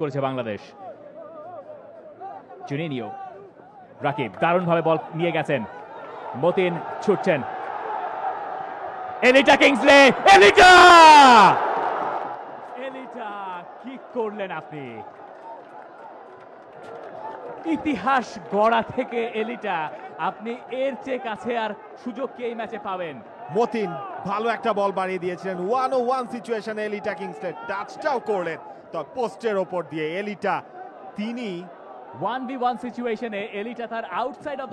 করেছে বাংলাদেশ। জুনিনিও, রাকিব দারুণভাবে বল নিয়ে গেছেন। Matin ছুটছেন। Elita Kingsley, Elita! Elita কি করলেন আপনি? ইতিহাস গড়া থেকে এলিটা আপনি এর চেয়ে কাছে আর সুযোগ কি এই ম্যাচে পাবেন? মতিন ভালো একটা বল বাড়িয়ে দিয়েছিলেন। ওয়ান ও ওয়ান সিচুয়েশনে এলিটা কিংসলে টাচটাও করলেন। তো পোস্টের ওপর দিয়ে এলিটা তিনি ওয়ান বি ওয়ান সিচুয়েশনে এলিটা তার আউটসাইড অফ